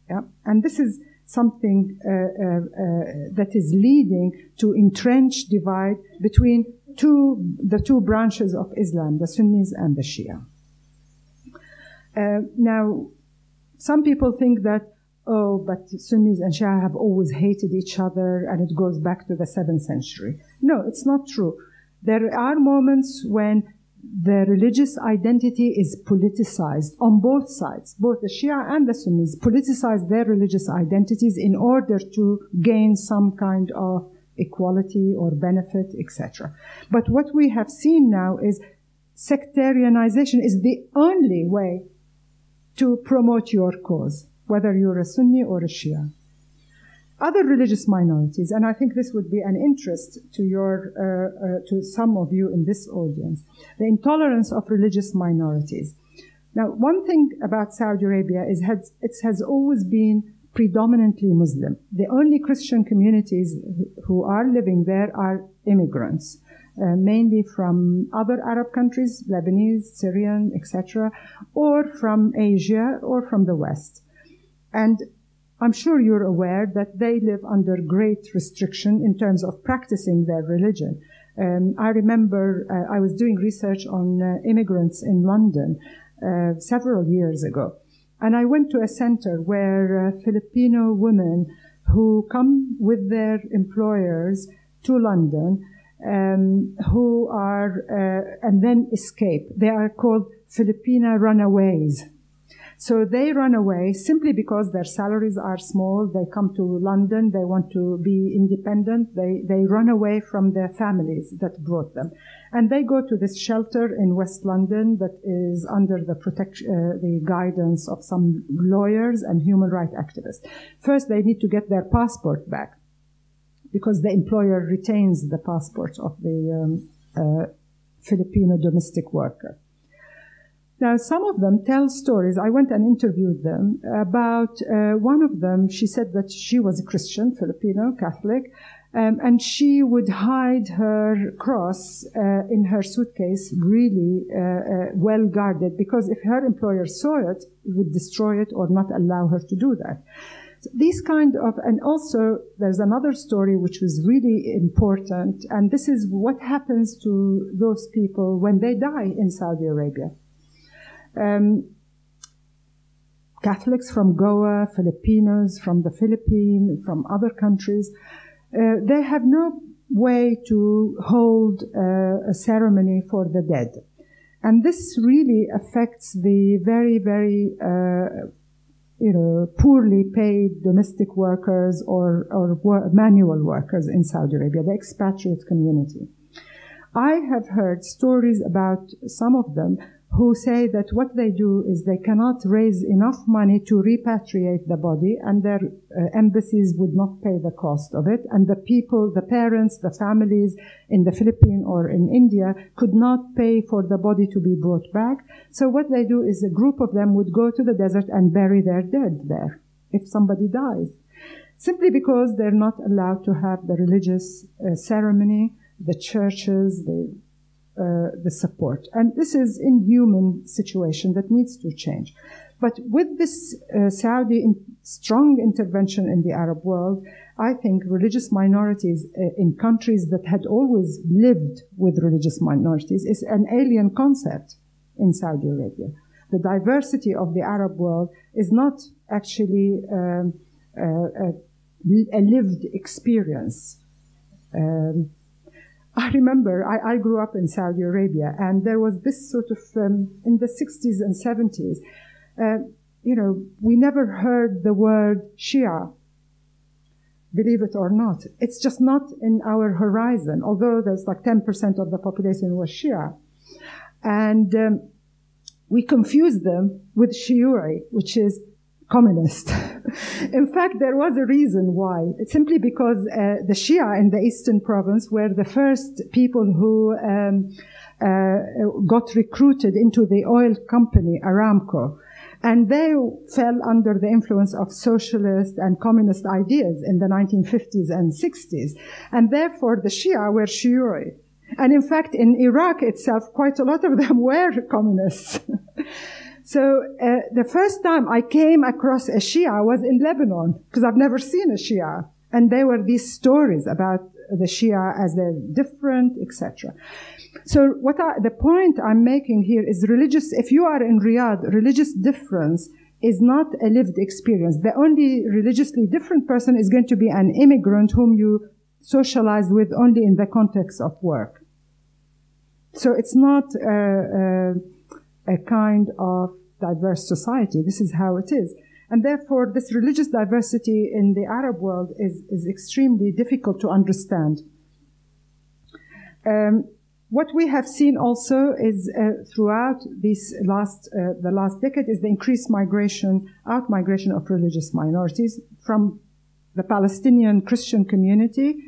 Yeah? And this is something uh, uh, uh, that is leading to entrenched divide between two, the two branches of Islam, the Sunnis and the Shia. Uh, now, some people think that, oh, but Sunnis and Shia have always hated each other and it goes back to the 7th century. No, it's not true. There are moments when the religious identity is politicized on both sides. Both the Shia and the Sunnis politicize their religious identities in order to gain some kind of equality or benefit, etc. But what we have seen now is sectarianization is the only way to promote your cause, whether you're a Sunni or a Shia. Other religious minorities, and I think this would be an interest to your, uh, uh, to some of you in this audience, the intolerance of religious minorities. Now, one thing about Saudi Arabia is has, it has always been predominantly Muslim. The only Christian communities who are living there are immigrants, uh, mainly from other Arab countries, Lebanese, Syrian, etc., or from Asia or from the West. And I'm sure you're aware that they live under great restriction in terms of practicing their religion. Um, I remember uh, I was doing research on uh, immigrants in London uh, several years ago, and I went to a center where uh, Filipino women who come with their employers to London, um, who are, uh, and then escape. They are called Filipina runaways. So they run away simply because their salaries are small. They come to London. They want to be independent. They, they run away from their families that brought them. And they go to this shelter in West London that is under the protection, uh, the guidance of some lawyers and human rights activists. First, they need to get their passport back because the employer retains the passport of the um, uh, Filipino domestic worker. Now, some of them tell stories. I went and interviewed them about uh, one of them. She said that she was a Christian, Filipino, Catholic, um, and she would hide her cross uh, in her suitcase, really uh, uh, well guarded, because if her employer saw it, it would destroy it or not allow her to do that. So these kind of, and also there's another story which was really important, and this is what happens to those people when they die in Saudi Arabia. Um, Catholics from Goa, Filipinos from the Philippines, from other countries, uh, they have no way to hold uh, a ceremony for the dead. And this really affects the very, very, uh, you know, poorly paid domestic workers or, or wor- manual workers in Saudi Arabia, the expatriate community. I have heard stories about some of them who say that what they do is they cannot raise enough money to repatriate the body and their uh, embassies would not pay the cost of it. And the people the parents the families in the philippines or in india could not pay for the body to be brought back. So what they do is a group of them would go to the desert and bury their dead there if somebody dies. Simply because they're not allowed to have the religious uh, ceremony the churches the the support. And this is inhuman situation that needs to change. But with this uh, Saudi in strong intervention in the Arab world, I think religious minorities uh, in countries that had always lived with religious minorities is an alien concept in Saudi Arabia. The diversity of the Arab world is not actually um, uh, a, a, lived experience. Um, I remember I, I, grew up in Saudi Arabia, and there was this sort of um, in the 60s and 70s. Uh, you know, we never heard the word Shia. Believe it or not, it's just not in our horizon. Although there's like 10% of the population was Shia, and um, we confuse them with Shiuri, which is communist. in fact, there was a reason why. It's simply because uh, the Shia in the eastern province were the first people who um, uh, got recruited into the oil company Aramco. And they fell under the influence of socialist and communist ideas in the 1950s and 60s. And therefore, the Shia were Shiuri. And in fact, in Iraq itself, quite a lot of them were communists. So uh, the first time I came across a Shia was in Lebanon because I've never seen a Shia. And there were these stories about the Shia as they're different, etc. So what I, the point I'm making here is religious, if you are in Riyadh, religious difference is not a lived experience. The only religiously different person is going to be an immigrant whom you socialize with only in the context of work. So it's not a, a, a kind of diverse society. This is how it is. And therefore, this religious diversity in the Arab world is, is extremely difficult to understand. Um, what we have seen also is uh, throughout this last uh, the last decade is the increased migration, out migration of religious minorities from the Palestinian Christian community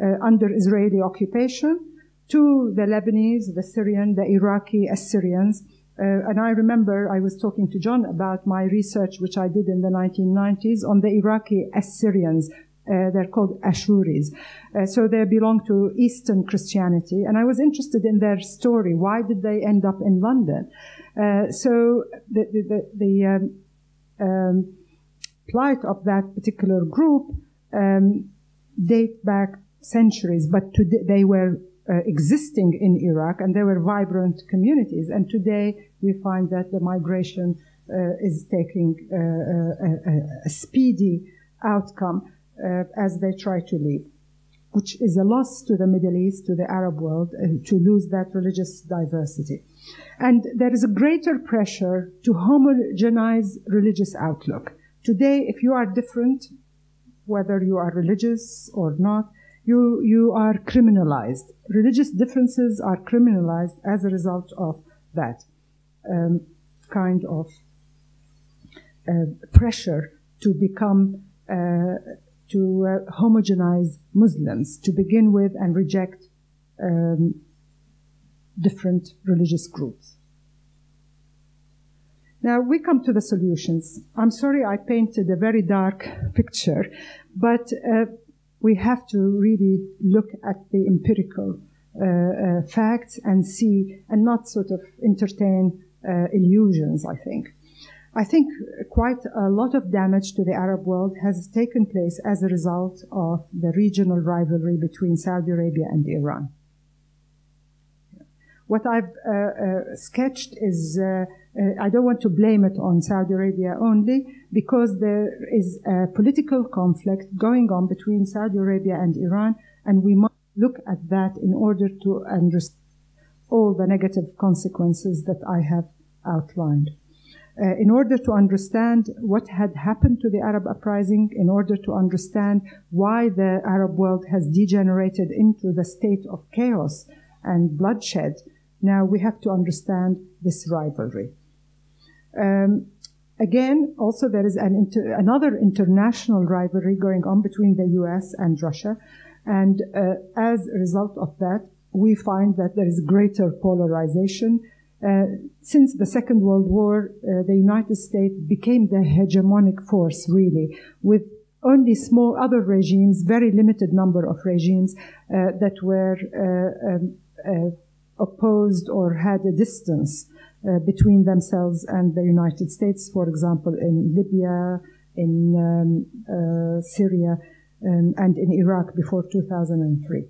uh, under Israeli occupation to the Lebanese, the Syrian, the Iraqi Assyrians. Uh, and I remember I was talking to John about my research, which I did in the 1990s, on the Iraqi Assyrians uh, they're called Ashuris. Uh, so they belong to Eastern Christianity. And I was interested in their story. Why did they end up in London? Uh, so the, the, the um, um, plight of that particular group um, date back centuries, but today they were uh, existing in Iraq and they were vibrant communities. And today we find that the migration uh, is taking uh, a, a, a, speedy outcome uh, as they try to leave, which is a loss to the Middle East, to the Arab world, uh, to lose that religious diversity. And there is a greater pressure to homogenize religious outlook. Today, if you are different, whether you are religious or not, you, you are criminalized. Religious differences are criminalized as a result of that um, kind of uh, pressure to become uh, to uh, homogenize Muslims to begin with and reject um, different religious groups. Now we come to the solutions. I'm sorry I painted a very dark picture, but uh, we have to really look at the empirical uh, uh, facts and see, and not sort of entertain uh, illusions, I think. I think quite a lot of damage to the Arab world has taken place as a result of the regional rivalry between Saudi Arabia and Iran. What I've uh, uh, sketched is, uh, uh I don't want to blame it on Saudi Arabia only, because there is a political conflict going on between Saudi Arabia and Iran, and we must look at that in order to understand all the negative consequences that I have outlined. Uh, in order to understand what had happened to the Arab uprising, in order to understand why the Arab world has degenerated into the state of chaos and bloodshed, now we have to understand this rivalry. Um, again, also there is an inter another international rivalry going on between the US and Russia. And uh, as a result of that, we find that there is greater polarization uh, since the Second World War, uh, the United States became the hegemonic force, really, with only small other regimes, very limited number of regimes uh, that were uh, um, uh, opposed or had a distance between themselves and the United States, for example, in Libya, in um, Syria, um, and in Iraq before 2003.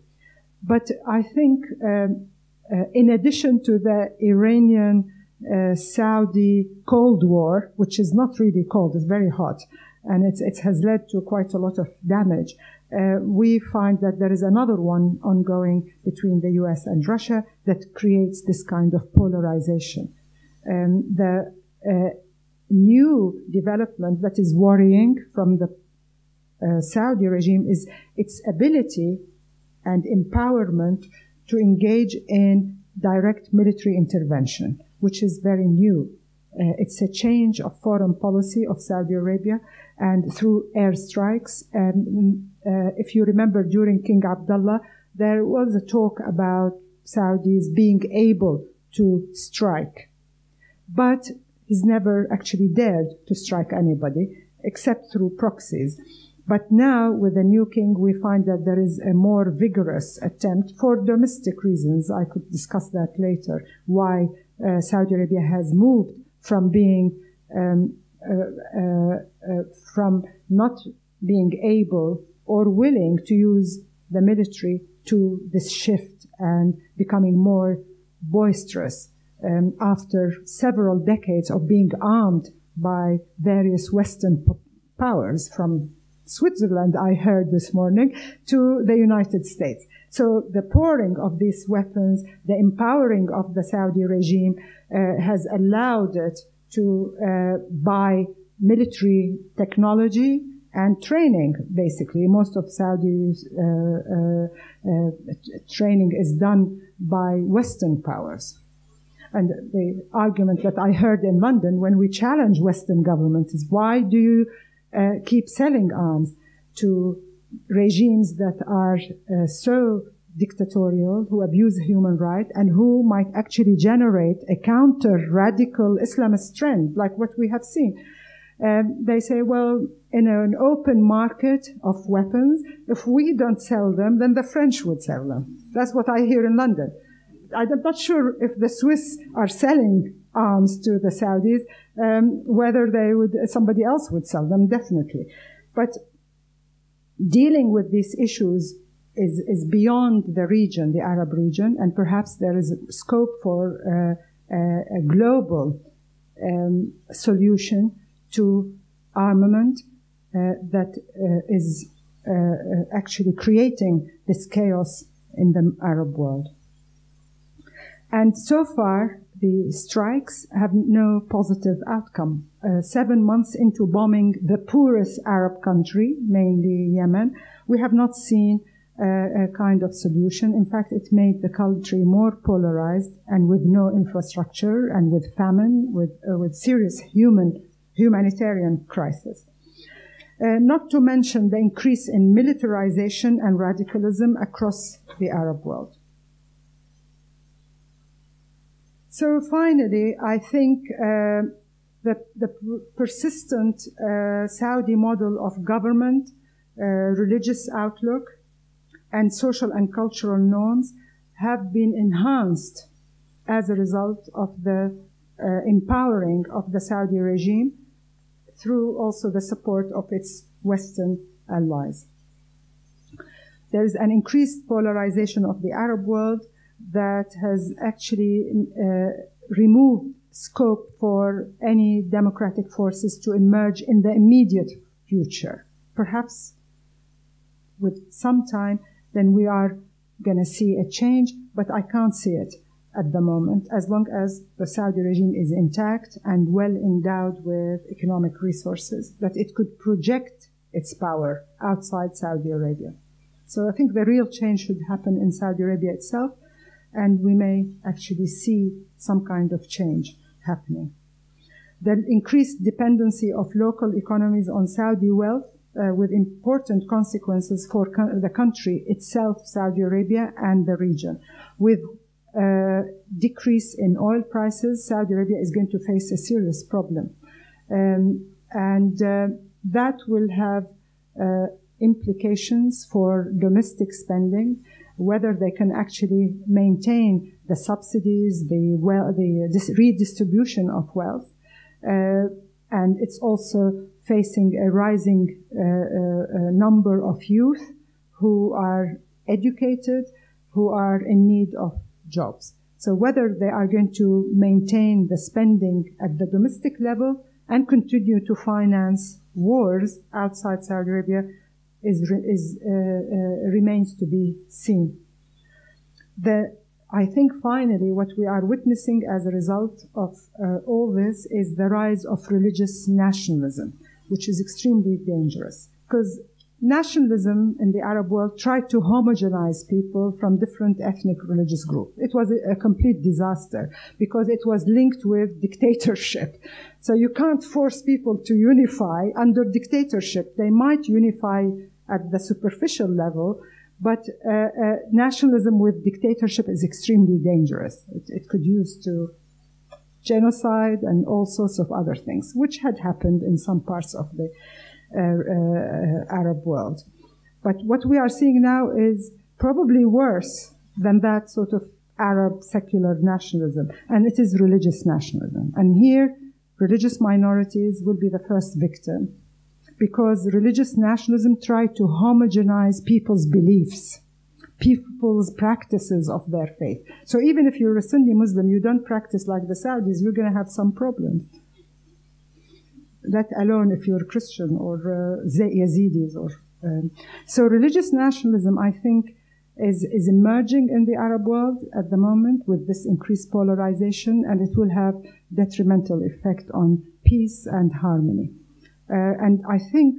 But I think um, uh, in addition to the Iranian uh, Saudi Cold War, which is not really cold, it's very hot, and it has led to quite a lot of damage. Uh, we find that there is another one ongoing between the US and Russia that creates this kind of polarization. Um, the uh, new development that is worrying from the uh, Saudi regime is its ability and empowerment to engage in direct military intervention, which is very new. Uh, it's a change of foreign policy of Saudi Arabia and through airstrikes. And uh, if you remember during King Abdullah, there was a talk about Saudis being able to strike. But he's never actually dared to strike anybody except through proxies. But now, with the new king, we find that there is a more vigorous attempt for domestic reasons. I could discuss that later, why uh, Saudi Arabia has moved from being, um, uh, uh, uh from not being able or willing to use the military to this shift and becoming more boisterous um, after several decades of being armed by various Western powers from Switzerland, I heard this morning, to the United States. So the pouring of these weapons, the empowering of the Saudi regime uh, has allowed it to uh, buy military technology and training, basically. Most of Saudi's uh, uh, uh training is done by Western powers. And the argument that I heard in London when we challenge Western governments is why do you uh, keep selling arms to regimes that are uh, so dictatorial, who abuse human rights, and who might actually generate a counter radical Islamist trend, like what we have seen. Um, they say, well, in an open market of weapons, if we don't sell them, then the French would sell them. That's what I hear in London. I'm not sure if the Swiss are selling arms to the Saudis, um, whether they would, somebody else would sell them, definitely. But dealing with these issues is, is beyond the region, the Arab region, and perhaps there is scope for uh, a, a, global um, solution to armament uh, that uh, is uh, uh, actually creating this chaos in the Arab world. And so far, the strikes have no positive outcome. Uh, seven months into bombing the poorest Arab country, mainly Yemen, we have not seen uh, a kind of solution. In fact, it made the country more polarized and with no infrastructure and with famine, with, uh, with serious human, humanitarian crisis. Uh, not to mention the increase in militarization and radicalism across the Arab world. So finally, I think uh, that the persistent uh, Saudi model of government, uh, religious outlook, and social and cultural norms have been enhanced as a result of the uh, empowering of the Saudi regime through also the support of its Western allies. There is an increased polarization of the Arab world that has actually uh, removed scope for any democratic forces to emerge in the immediate future. Perhaps with some time, then we are going to see a change, but I can't see it at the moment as long as the Saudi regime is intact and well endowed with economic resources, that it could project its power outside Saudi Arabia. So I think the real change should happen in Saudi Arabia itself and we may actually see some kind of change happening. The increased dependency of local economies on Saudi wealth uh, with important consequences for co- the country itself, Saudi Arabia, and the region. With uh, decrease in oil prices, Saudi Arabia is going to face a serious problem. Um, and uh, that will have uh, implications for domestic spending whether they can actually maintain the subsidies, the well, the redistribution of wealth, uh, and it's also facing a rising uh, uh, number of youth who are educated, who are in need of jobs. So whether they are going to maintain the spending at the domestic level and continue to finance wars outside Saudi Arabia is, is uh, uh, remains to be seen. The, I think finally what we are witnessing as a result of uh, all this is the rise of religious nationalism, which is extremely dangerous because nationalism in the Arab world tried to homogenize people from different ethnic religious groups. It was a, a, complete disaster because it was linked with dictatorship. So you can't force people to unify under dictatorship. They might unify at the superficial level, but uh, uh, nationalism with dictatorship is extremely dangerous. It, it could use to genocide and all sorts of other things, which had happened in some parts of the Uh, uh, Arab world. But what we are seeing now is probably worse than that sort of Arab secular nationalism, and it is religious nationalism. And here, religious minorities will be the first victim because religious nationalism tried to homogenize people's beliefs, people's practices of their faith. So even if you're a Sunni Muslim, you don't practice like the Saudis, you're going to have some problems. Let alone if you're Christian or uh, Yazidis or um, so religious nationalism, I think, is, is emerging in the Arab world at the moment with this increased polarization, and it will have detrimental effect on peace and harmony. Uh, and I think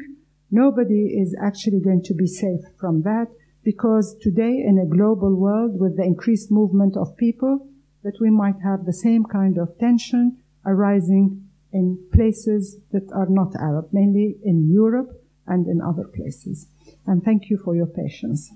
nobody is actually going to be safe from that because today in a global world with the increased movement of people, that we might have the same kind of tension arising in places that are not Arab, mainly in Europe and in other places. And thank you for your patience.